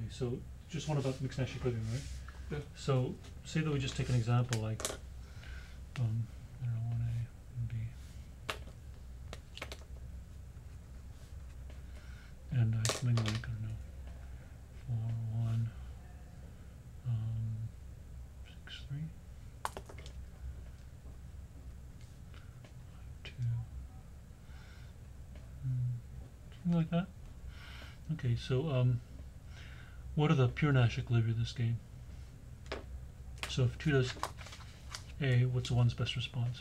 Okay, so just one about mixed Nash equilibrium, right? Yeah. So say that we just take an example like um I don't know, one A, one B. And uh, something like, I don't know, four, one, um, six, three. Two. Mm, something like that. Okay, so um, what are the pure Nash equilibria of this game? So if two does A, what's the one's best response?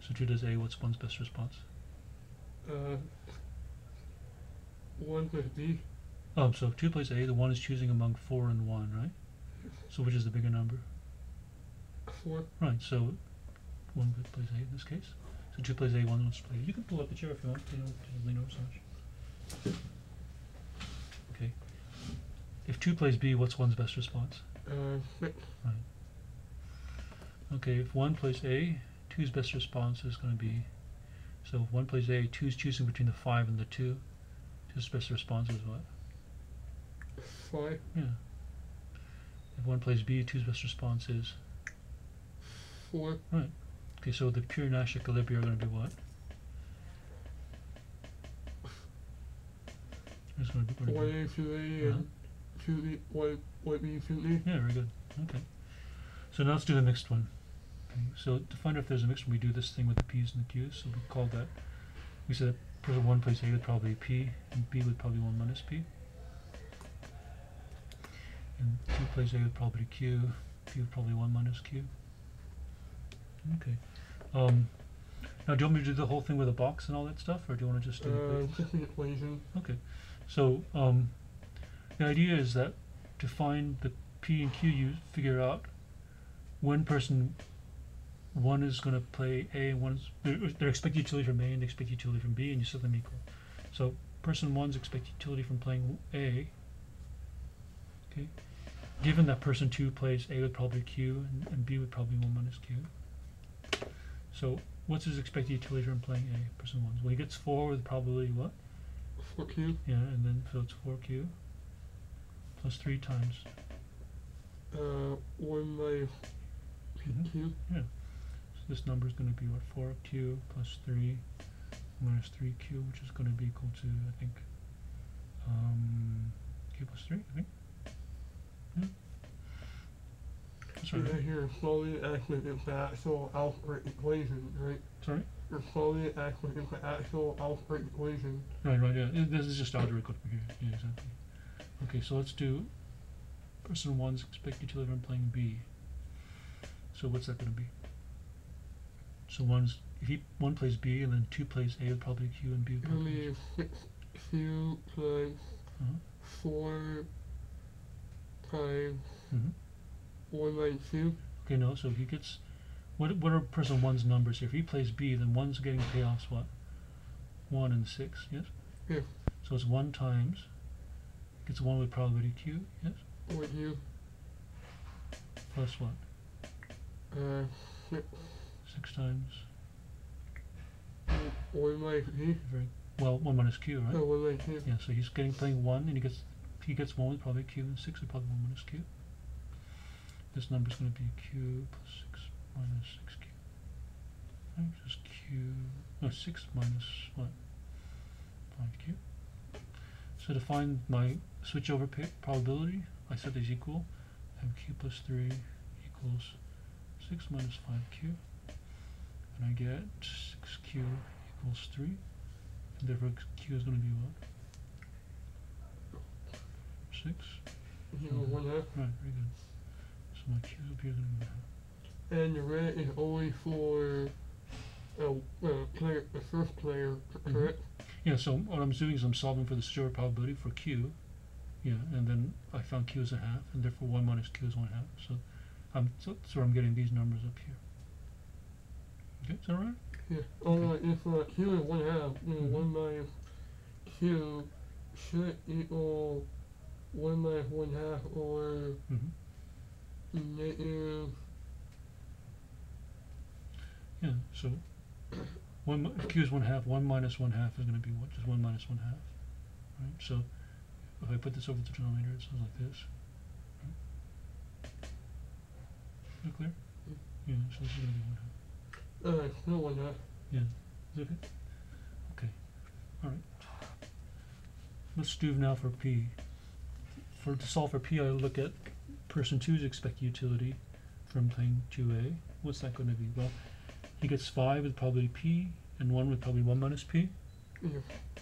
So two does A, what's one's best response? Uh, one plus B. Oh, so if two plays A, the one is choosing among four and one, right? So which is the bigger number? Four. Right, so one pl- plays A in this case. So two plays A, one wants to play. You can pull up the chair if you want, you know, lean over so much. Okay. If two plays B, what's one's best response? Uh, six. Okay, if one plays A, two's best response is going to be. So if one plays A, two's choosing between the five and the two. Two's best response is what? Five. Yeah. If one plays B, two's best response is. Four. Right. Okay, so the pure Nash equilibria are going to be what? It's going to be. what One are A, two A, Uh-huh. and two E, one, one B, two E. Yeah, very good. Okay. So now let's do the mixed one. Okay, so to find out if there's a mixed one, we do this thing with the P's and the Q's. So we call that, we said that person one plays A would probably P, and B with probably 1 minus P. And 2 plays A would probably Q, P with probably 1 minus Q. Okay. Um, now, do you want me to do the whole thing with a box and all that stuff, or do you want to just do the Uh, equation? just the equation. Okay, so um, the idea is that to find the P and Q, you figure out when person one is going to play A and one's they're, they're expect utility from A and they expect utility from B, and you set them equal. So person one's expect utility from playing A. Okay, given that person two plays A with probably Q and, and B with probably one minus Q. So what's his expected utility from playing A? Person one's well he gets four with probably what? For Q. Yeah, and then so it's four Q plus three times. Uh, one by Mhm. Q. So this number is going to be what four Q plus three minus three Q, which is going to be equal to I think um, Q plus three. I think. Yeah. That's right. Here, slowly acting into the actual algebraic equation, right? Sorry. You're slowly acting into actual algebraic equation. Right, right. Yeah, it- this is just algebra code here. Yeah, exactly. Okay, so let's do person one's expected utility from playing B. So what's that going to be? So one's if he one plays B and then two plays A with probably Q and B with probably be six Q times Uh-huh. four times hmm one by Q. Okay, no. So he gets what? What are person one's numbers here? If he plays B, then one's getting payoffs what? One and six. Yes. Yeah. So it's one times. Gets one with probability Q. Yes. Or Q. Plus what? Uh, six Six times. one by P. Very well. One minus Q, right? Oh, one Q. Yeah. So he's getting playing one, and he gets he gets one with probably Q, and six with probably one minus Q. This number's going to be Q plus six minus six Q. Right, just Q. No, six minus what? Five Q. So to find my switchover probability, I set these equal. I have Q plus three equals six minus five Q, and I get six Q equals three, and therefore Q is going to be what? Six. You know, one half. Right, very good. So my Q up here is going to be half. And the red is only for uh, uh, player, the first player, Mhm. correct? Yeah, so what I'm doing is I'm solving for the switchover probability for Q. Yeah, and then I found Q is a half, and therefore 1 minus Q is 1 half. So I'm so, so I'm getting these numbers up here. Okay, is that right? Yeah. Although if uh, Q is one half, then Mhm. one minus Q should equal one minus one half or Mm-hmm. negative Yeah, so one if Q is 1 half, 1 minus 1 half is going to be what? Just 1 minus 1 half. right? So if I put this over the denominator, it sounds like this. Right? Is that clear? Mm. Yeah, so this is gonna be one half. Uh, no one half. Is that okay? Okay. Alright. Let's do now for P. For to solve for P I look at person two's expected utility from playing two A. What's that gonna be? Well he gets five with probability P and one with probably one minus P. Yeah.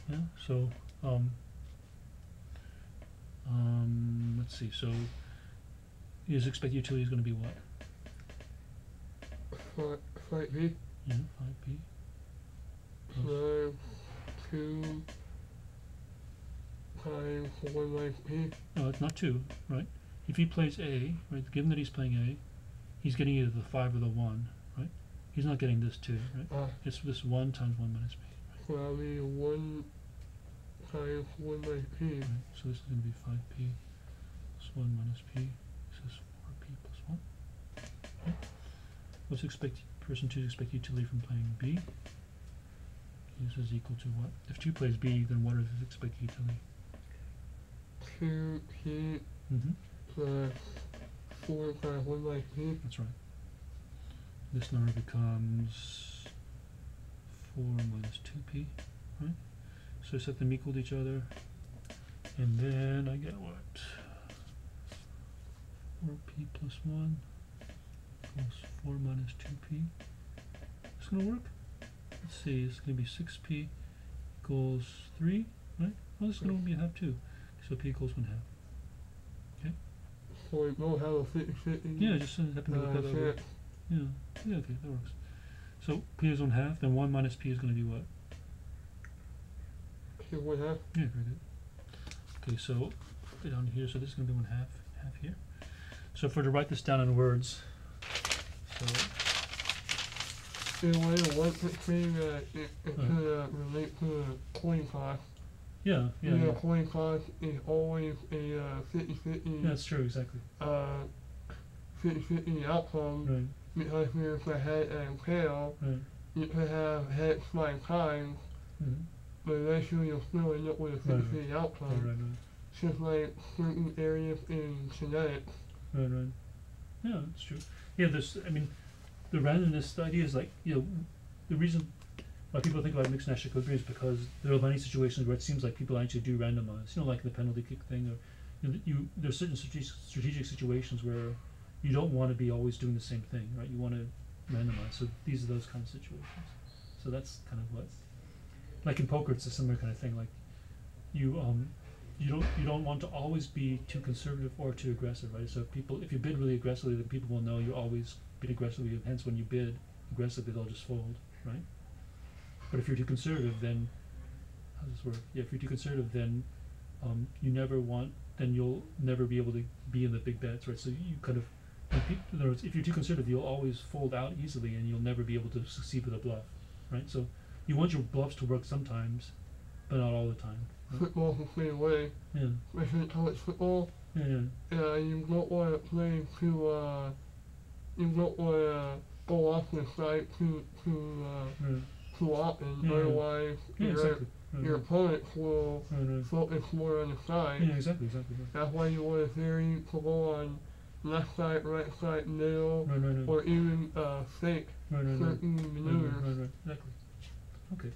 Yeah, so um um let's see, so his expected utility is gonna be what? Five, five B. Yeah, five P. plus- Five, two, times one minus P. No, it's not two, right? If he plays A, right, given that he's playing A, he's getting either the five or the one, right? He's not getting this two, right? Ah, It's this one times one minus B, so that'll be one times one minus P. right? So this is gonna be five P plus one minus P. This is four P plus one. Right? What's expect person 2 expect you to leave from playing B? This is equal to what? If two plays B, then what is his expected utility? Two P Mm-hmm. plus four times one minus P. That's right. This number becomes four minus two p, right? So set them equal to each other, and then I get what? Four p plus one equals four minus two p. It's gonna work. Let's see. It's gonna be six p equals three, right? Well, it's gonna be half two, so p equals one half. So we both have a fifty fifty. Yeah, just happen to look that over. Yeah, yeah, okay, that works. So p is one half, then one minus p is gonna be what? So one half. Yeah, very good. Okay, so down here, so this is gonna be one half, half here. So if we're to write this down in words, so In a way, one thing that it, it Uh. could uh, relate to a coin toss. yeah, yeah, know, yeah, coin toss is always a uh, 50-50, that's true, exactly. uh, 50-50 outcome Right, because there's a head and tail. right. You could have heads five times, Mm-hmm. but eventually you'll still end up with a Right, 50-50 outcome. Right, right, right, Just like certain areas in genetics. right, right. Yeah, that's true. Yeah, this, I mean, the randomness, idea is like, you know, the reason why people think about mixed Nash equilibrium is because there are many situations where it seems like people actually do randomize, you know, like the penalty kick thing, or you, know, you there's certain strategic, strategic situations where you don't want to be always doing the same thing, right? You want to randomize. So these are those kind of situations. So that's kind of what, like in poker, it's a similar kind of thing. Like you um you don't you don't want to always be too conservative or too aggressive, right? So if people if you bid really aggressively, then people will know you always bid aggressively, hence when you bid aggressively, they'll just fold, right? But if you're too conservative, then how does this work? Yeah, if you're too conservative, then um, you never want, then you'll never be able to be in the big bets, right? So you kind of, in other words, if you're too conservative, you'll always fold out easily, and you'll never be able to succeed with a bluff, right? So you want your bluffs to work sometimes, but not all the time. Right? Football's the same way. Yeah, Especially college football. yeah, yeah. uh, you don't want to play to, uh, you don't want to go off the side too, too, uh, Right. too often. Yeah. Otherwise, Yeah, your, exactly. Right, your right. opponents will focus more on the side. Yeah, exactly, exactly. That's why you want to vary to go on left side, right side, middle, or even uh, fake Right, right, right. certain maneuvers. exactly. Okay.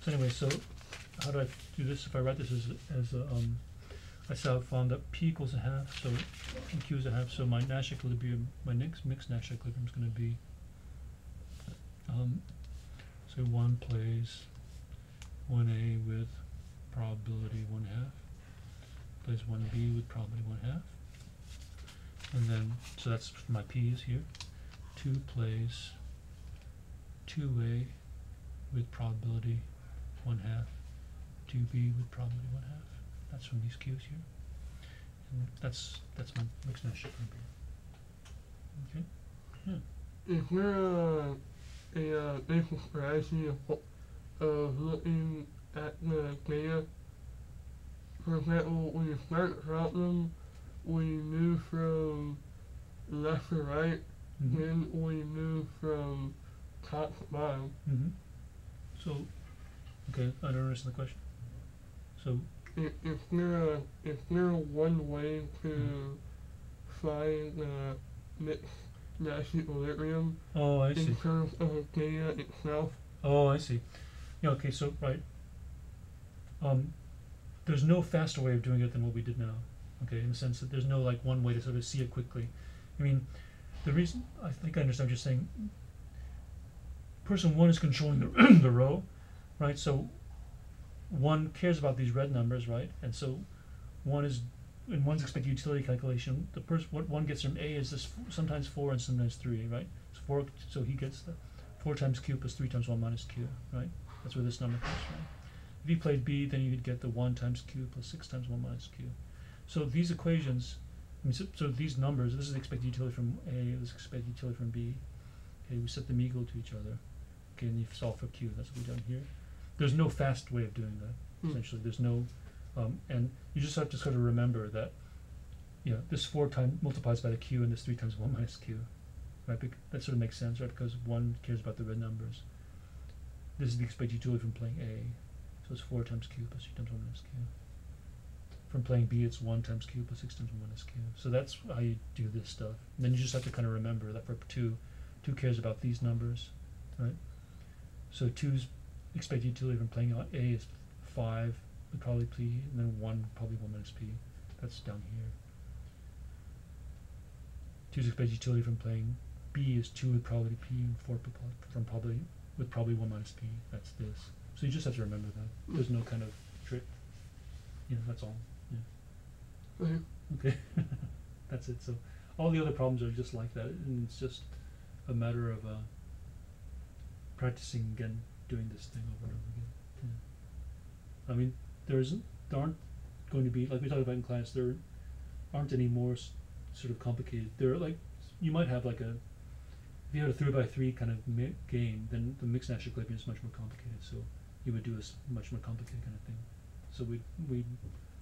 So anyway, so how do I do this? If I write this as as a, um, I saw found that p equals a half, so q is a half. So my Nash equilibrium, my next mixed Nash equilibrium is going to be, um, so one plays one a with probability one half, plays one b with probability one half, and then so that's my p's here. Two plays two A with probability one half, two B with probability one half. That's from these cues here. And that's that's my mixed equilibrium. Okay? Is there a, a uh, basic strategy of, of looking at the data? For example, when you start the problem, when you move from left to right, Mm-hmm. then when you move from top to bottom. Mm-hmm. So okay, I don't understand the question. So i- is there a, is there one way to find the mixed Nash equilibrium Oh, I see. in terms of data itself? Oh, I see. Yeah, okay, so, right. Um, there's no faster way of doing it than what we did now, okay, in the sense that there's no like one way to sort of see it quickly. I mean, the reason, I think I understand what you're saying, person one is controlling the, the row, right, so one cares about these red numbers, right, and so one is, in one's expected utility calculation, the person, what one gets from A is this sometimes four and sometimes three, right? So four, so he gets the four times q plus three times one minus q, right? That's where this number comes from. If you played b, then you'd get the one times q plus six times one minus q. So these equations, I mean, so, so these numbers, this is the expected utility from a, this is expected utility from b. Okay, we set them equal to each other. Okay, and you solve for q. That's what we've done here. There's no fast way of doing that. Hmm. Essentially, there's no, um, and you just have to sort of remember that, you know, this four times multiplies by the q, and this three times one minus q right? Bec- that sort of makes sense, right? Because one cares about the red numbers. This is the expected utility from playing A, so it's four times q plus three times one minus q. From playing B, it's one times q plus six times one minus q. So that's how you do this stuff. And then you just have to kind of remember that for two, two cares about these numbers, right? So two's expected utility from playing A is five, would probably P, and then one probably one minus P. That's down here. Two's expected utility from playing B is two with probability P and four prob- from probably with probably one minus P. That's this. So you just have to remember that. There's no kind of trick. You know, that's all. Okay. Okay. that's it. So all the other problems are just like that, and it's just a matter of uh, practicing again, doing this thing over and over again. Yeah. I mean, there isn't, there aren't going to be like we talked about in class. There aren't any more sort of complicated. There are like you might have like a if you had a three by three kind of game, then the mixed Nash equilibrium is much more complicated. So you would do a much more complicated kind of thing. So we we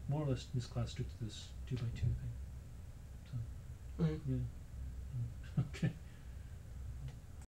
more or less this class stick to this two by two thing. So Okay. yeah. Mm. Okay.